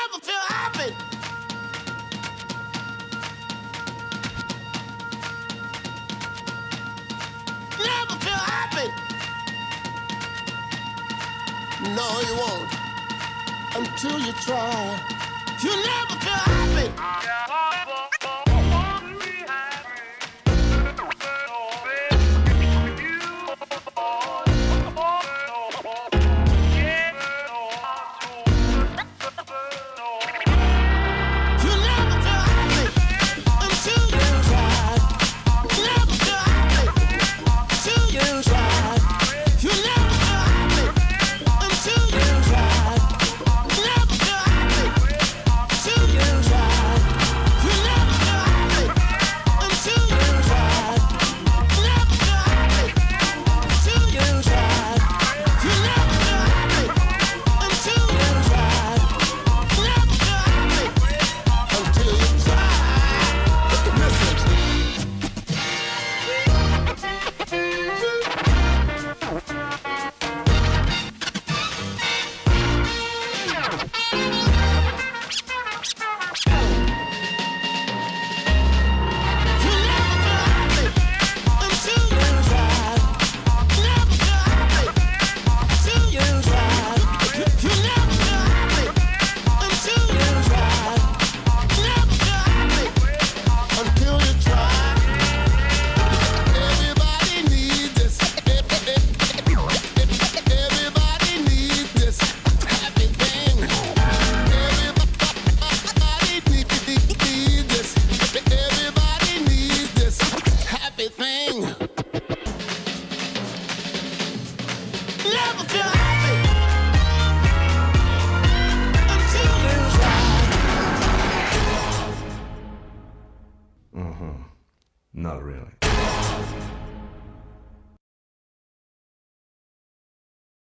never feel happy. Never feel happy. No, you won't until you try. happy thing. Never feel happy. Mm-hmm. Not really.